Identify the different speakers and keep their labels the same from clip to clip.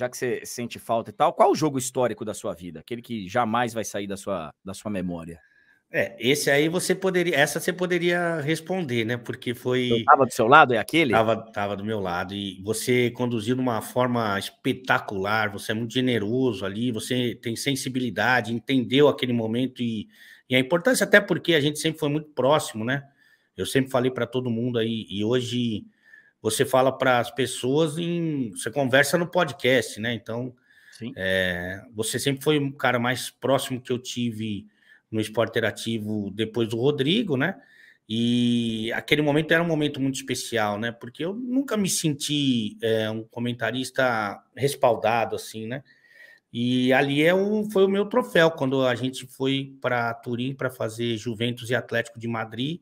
Speaker 1: já que você sente falta e tal, qual o jogo histórico da sua vida? Aquele que jamais vai sair da sua, da sua memória?
Speaker 2: É, esse aí você poderia, essa você poderia responder, né? Porque foi.
Speaker 1: Eu tava do seu lado, é aquele?
Speaker 2: Tava, tava do meu lado. E você conduziu de uma forma espetacular, você é muito generoso ali, você tem sensibilidade, entendeu aquele momento e, e a importância, até porque a gente sempre foi muito próximo, né? Eu sempre falei para todo mundo aí, e hoje você fala para as pessoas em. Você conversa no podcast, né? Então, é, você sempre foi um cara mais próximo que eu tive no esporte interativo depois do Rodrigo, né? E aquele momento era um momento muito especial, né? Porque eu nunca me senti é, um comentarista respaldado, assim, né? E ali é o, foi o meu troféu quando a gente foi para Turim para fazer Juventus e Atlético de Madrid.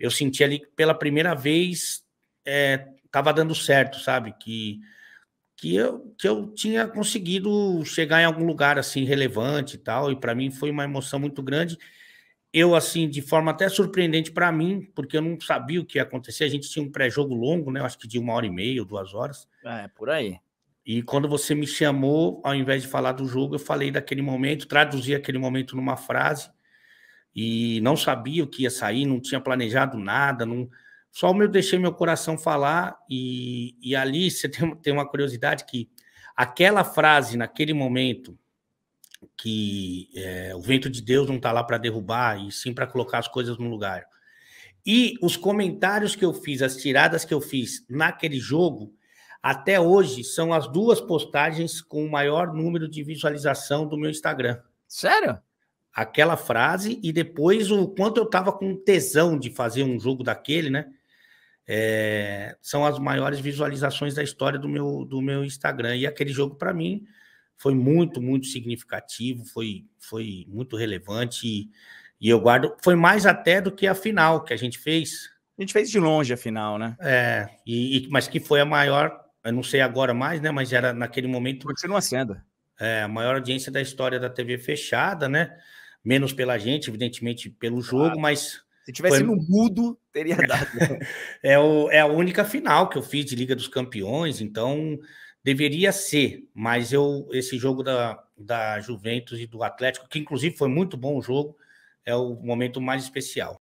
Speaker 2: Eu senti ali pela primeira vez estava é, dando certo, sabe? Que que eu, que eu tinha conseguido chegar em algum lugar assim relevante e tal, e para mim foi uma emoção muito grande. Eu, assim, de forma até surpreendente para mim, porque eu não sabia o que ia acontecer. A gente tinha um pré-jogo longo, né? Acho que de uma hora e meia, duas horas.
Speaker 1: É, por aí.
Speaker 2: E quando você me chamou, ao invés de falar do jogo, eu falei daquele momento, traduzi aquele momento numa frase e não sabia o que ia sair, não tinha planejado nada, não, só eu deixei meu coração falar, e, e ali você tem, tem uma curiosidade que aquela frase, naquele momento, que é, o vento de Deus não está lá para derrubar, e sim para colocar as coisas no lugar. E os comentários que eu fiz, as tiradas que eu fiz naquele jogo, até hoje são as duas postagens com o maior número de visualização do meu Instagram.
Speaker 1: Sério?
Speaker 2: Aquela frase e depois o quanto eu estava com tesão de fazer um jogo daquele, né? É, são as maiores visualizações da história do meu, do meu Instagram. E aquele jogo, para mim, foi muito, muito significativo, foi, foi muito relevante. E, e, eu guardo. Foi mais até do que a final que a gente fez.
Speaker 1: A gente fez de longe a final, né?
Speaker 2: É, e, e mas que foi a maior, eu não sei agora mais, né? Mas era naquele momento.
Speaker 1: Continua sendo.
Speaker 2: É, a maior audiência da história da TV fechada, né? Menos pela gente, evidentemente, pelo jogo, claro. mas
Speaker 1: se tivesse Foi... no mudo, teria dado.
Speaker 2: é, o, é a única final que eu fiz de Liga dos Campeões, então deveria ser, mas eu esse jogo da, da Juventus e do Atlético, que inclusive foi muito bom o jogo, é o momento mais especial.